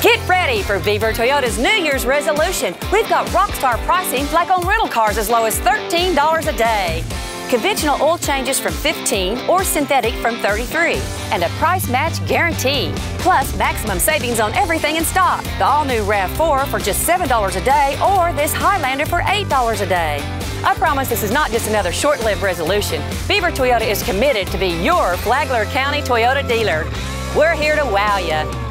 Get ready for Beaver Toyota's New Year's resolution. We've got rockstar pricing like on rental cars as low as $13 a day. Conventional oil changes from 15 or synthetic from 33 and a price match guarantee. Plus maximum savings on everything in stock. The all-new RAV4 for just $7 a day or this Highlander for $8 a day. I promise this is not just another short-lived resolution. Beaver Toyota is committed to be your Flagler County Toyota dealer. We're here to wow you.